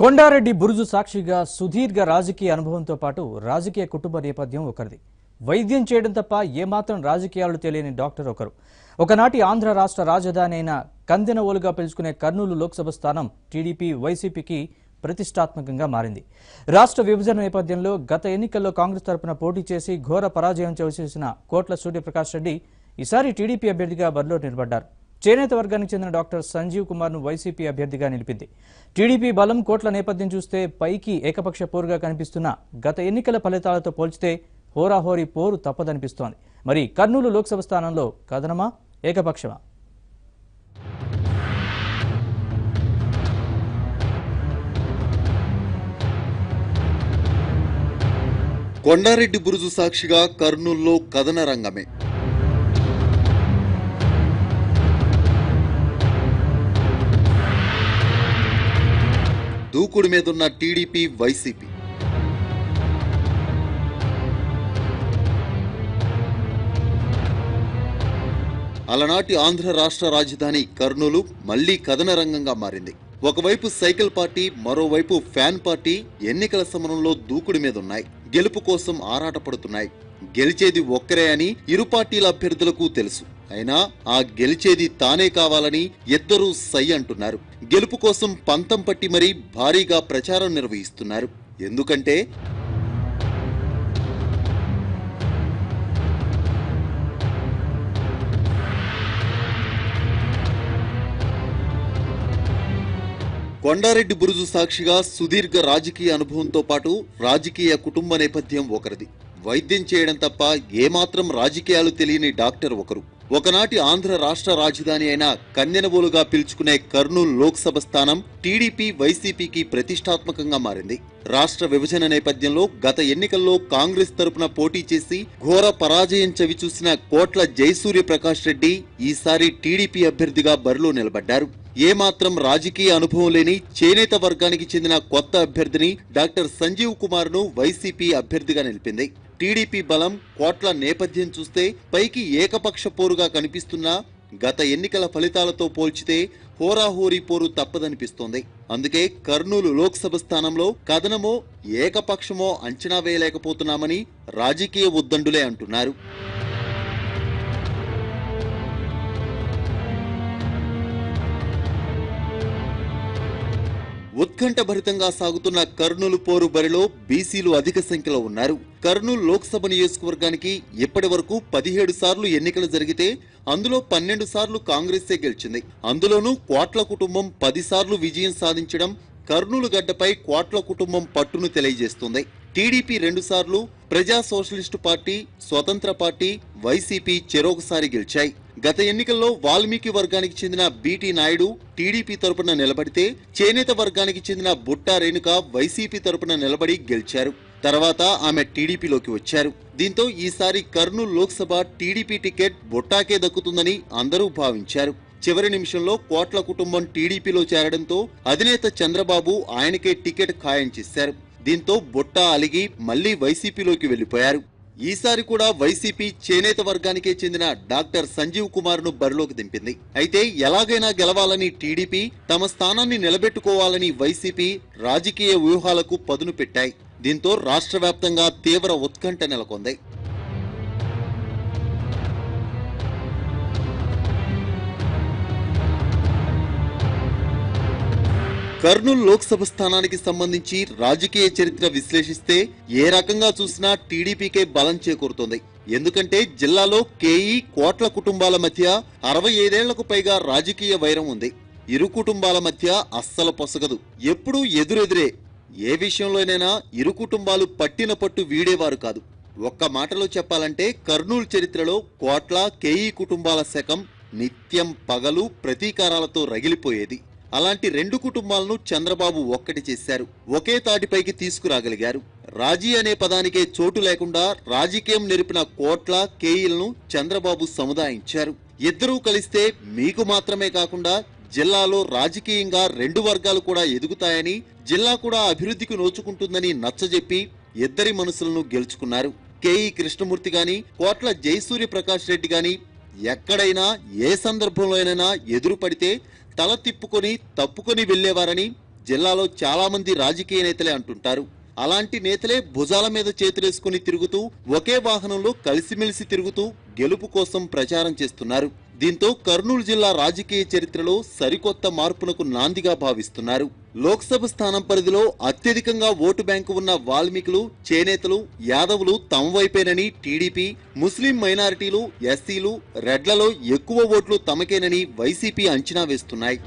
కొండారెడ్డి బురుజు సాక్షిగా సుదీర్ఘ రాజకీయ అనుభవంతో పాటు రాజకీయ కుటుంబ నేపథ్యం ఒకరిది. వైద్యం చేయడం తప్ప ఏమాత్రం రాజకీయాలు తెలియని డాక్టర్ ఒకరు. ఒకనాటి ఆంధ్ర రాష్ట్ర రాజధాని అయిన కందినవోలుగా పిలుచుకునే కర్నూలు లోక్సభ స్థానం టీడీపీ వైసీపీకి ప్రతిష్టాత్మకంగా మారింది. రాష్ట్ర విభజన నేపథ్యంలో గత ఎన్నికల్లో కాంగ్రెస్ తరపున పోటీ చేసి ఘోర పరాజయం చవిచేసిన కోట్ల సూర్యప్రకాష్ రెడ్డి ఈసారి టీడీపీ అభ్యర్థిగా బరిలో నిలబడ్డారు. చేనేత వర్గానికి చెందిన డాక్టర్ సంజీవ్ కుమార్ను వైసీపీ అభ్యర్థిగా నిలిపింది. టీడీపీ బలం కోట్ల నేపథ్యం చూస్తే పైకి ఏకపక్ష పోరుగా కనిపిస్తున్న గత ఎన్నికల ఫలితాలతో పోల్చితే హోరాహోరీ పోరు తప్పదనిపిస్తోంది. మరి కర్నూలు లోక్సభ స్థానంలో కథనమా ఏకపక్షమా? కొండారెడ్డి బురుజు సాక్షిగా కర్నూల్లో కథన రంగమే. దూకుడు మీదున్న టీడీపీ వైసీపీ. అలనాటి ఆంధ్ర రాష్ట్ర రాజధాని కర్నూలు మళ్ళీ కథన రంగంగా మారింది. ఒకవైపు సైకిల్ పార్టీ మరోవైపు ఫ్యాన్ పార్టీ ఎన్నికల సమరంలో దూకుడు మీదున్నాయి. గెలుపు కోసం ఆరాటపడుతున్నాయి. గెలిచేది ఒక్కరే అని ఇరు పార్టీల అభ్యర్థులకు తెలుసు. అయినా ఆ గెలిచేది తానే కావాలని ఇద్దరూ సై అంటున్నారు. గెలుపు కోసం పంతం పట్టి మరీ భారీగా ప్రచారం నిర్వహిస్తున్నారు. ఎందుకంటే కొండారెడ్డి బురుజు సాక్షిగా సుదీర్ఘ రాజకీయ అనుభవంతో పాటు రాజకీయ కుటుంబ నేపథ్యం ఒకరిది. వైద్యం చేయడం తప్ప ఏమాత్రం రాజకీయాలు తెలియని డాక్టర్ ఒకరు. ఒకనాటి ఆంధ్ర రాష్ట్ర రాజధాని అయిన కన్నెనబోలుగా పిలుచుకునే కర్నూలు లోక్సభ స్థానం టీడీపీ వైసీపీకి ప్రతిష్టాత్మకంగా మారింది. రాష్ట్ర విభజన నేపథ్యంలో గత ఎన్నికల్లో కాంగ్రెస్ తరపున పోటీ చేసి ఘోర పరాజయం చవిచూసిన కోట్ల జయసూర్య ప్రకాష్ రెడ్డి ఈసారి టీడీపీ అభ్యర్థిగా బరిలో నిలబడ్డారు. ఏమాత్రం రాజకీయ అనుభవం లేని చేనేత వర్గానికి చెందిన కొత్త అభ్యర్థిని డాక్టర్ సంజీవ్ కుమార్ను వైసీపీ అభ్యర్థిగా నిలిపింది. టీడీపీ బలం కోట్ల నేపథ్యం చూస్తే పైకి ఏకపక్ష పోరుగా కనిపిస్తున్నా గత ఎన్నికల ఫలితాలతో పోల్చితే హోరాహోరీ పోరు తప్పదనిపిస్తోంది. అందుకే కర్నూలు లోక్సభ స్థానంలో కథనమో ఏకపక్షమో అంచనా వేయలేకపోతున్నామని రాజకీయ ఉద్దండులే అంటున్నారు. ఉత్కంఠభరితంగా సాగుతున్న కర్నూలు పోరు బరిలో బీసీలు అధిక సంఖ్యలో ఉన్నారు. కర్నూలు లోక్సభ నియోజకవర్గానికి ఇప్పటి వరకు పదిహేడు సార్లు ఎన్నికలు జరిగితే అందులో పన్నెండు సార్లు కాంగ్రెసే గెలిచింది. అందులోనూ కోట్ల కుటుంబం పదిసార్లు విజయం సాధించడం కర్నూలు గడ్డపై కోట్ల కుటుంబం పట్టును తెలియజేస్తుంది. టీడీపీ రెండుసార్లు ప్రజా సోషలిస్టు పార్టీ స్వతంత్ర పార్టీ వైసీపీ చెరొకసారి గెలిచాయి. గత ఎన్నికల్లో వాల్మీకి వర్గానికి చెందిన బీటీ నాయుడు టీడీపీ తరపున నిలబడితే చేనేత వర్గానికి చెందిన బుట్టా రేణుక వైసీపీ తరపున నిలబడి గెలిచారు. తర్వాత ఆమె టీడీపీలోకి వచ్చారు. దీంతో ఈసారి కర్నూలు లోక్సభ టీడీపీ టికెట్ బుట్టాకే దక్కుతుందని అందరూ భావించారు. చివరి నిమిషంలో కోట్ల కుటుంబం టీడీపీలో చేరడంతో అధినేత చంద్రబాబు ఆయనకే టికెట్ ఖాయం చేశారు. దీంతో బుట్టా అలిగి మళ్ళీ వైసీపీలోకి వెళ్ళిపోయారు ఈసారి కూడా వైసీపీ చేనేత వర్గానికే చెందిన డాక్టర్ సంజీవ్ కుమార్ను బరిలోకి దింపింది. అయితే ఎలాగైనా గెలవాలని టీడీపీ తమ స్థానాన్ని నిలబెట్టుకోవాలని వైసీపీ రాజకీయ వ్యూహాలకు పదును పెట్టాయి. దీంతో రాష్ట్ర వ్యాప్తంగా తీవ్ర ఉత్కంఠ నెలకొంది. కర్నూలు లోక్సభ స్థానానికి సంబంధించి రాజకీయ చరిత్ర విశ్లేషిస్తే ఏ రకంగా చూసినా టీడీపీకే బలం చేకూరుతోంది. ఎందుకంటే జిల్లాలో కేఈ కోట్ల కుటుంబాల మధ్య అరవై ఐదేళ్ళకు పైగా రాజకీయ వైరం ఉంది. ఇరు కుటుంబాల మధ్య అస్సలు పొసగదు. ఎప్పుడూ ఎదురెదురే. ఏ విషయంలోనైనా ఇరు కుటుంబాలు పట్టిన పట్టు వీడేవారు కాదు. ఒక్క మాటలో చెప్పాలంటే కర్నూలు చరిత్రలో కోట్ల కేఈ కుటుంబాల శకం నిత్యం పగలు ప్రతీకారాలతో రగిలిపోయేది. అలాంటి రెండు కుటుంబాలను చంద్రబాబు ఒక్కటి చేశారు. ఒకే తాటిపైకి తీసుకురాగలిగారు. రాజీ అనే పదానికే చోటు లేకుండా రాజకీయం నెరిపిన కోట్ల కేయిలను చంద్రబాబు సముదాయించారు. ఇద్దరూ కలిస్తే మీకు మాత్రమే కాకుండా జిల్లాలో రాజకీయంగా రెండు వర్గాలు కూడా ఎదుగుతాయని జిల్లా కూడా అభివృద్ధికి నోచుకుంటుందని నచ్చజెప్పి ఇద్దరి మనసులను గెలుచుకున్నారు. కేఈ కృష్ణమూర్తి గాని కోట్ల జయసూర్య ప్రకాష్ రెడ్డి గాని ఎక్కడైనా ఏ సందర్భంలోనైనా ఎదురు పడితే తల తిప్పుకొని తప్పుకొని వెళ్ళేవారని జిల్లాలో చాలా మంది రాజకీయ నేతలే అంటుంటారు. అలాంటి నేతలే భుజాల మీద చేతులేసుకుని తిరుగుతూ ఒకే వాహనంలో కలిసిమెలిసి తిరుగుతూ గెలుపు కోసం ప్రచారం చేస్తున్నారు. దీంతో కర్నూలు జిల్లా రాజకీయ చరిత్రలో సరికొత్త మార్పునకు నాందిగా భావిస్తున్నారు. లోక్సభ స్థానం పరిధిలో అత్యధికంగా ఓటు బ్యాంకు ఉన్న వాల్మీకులు చేనేతలు యాదవులు తమ వైపేనని టీడీపీ ముస్లిం మైనారిటీలు ఎస్సీలు రెడ్లలో ఎక్కువ ఓట్లు తమకేనని వైసీపీ అంచనా వేస్తున్నాయి.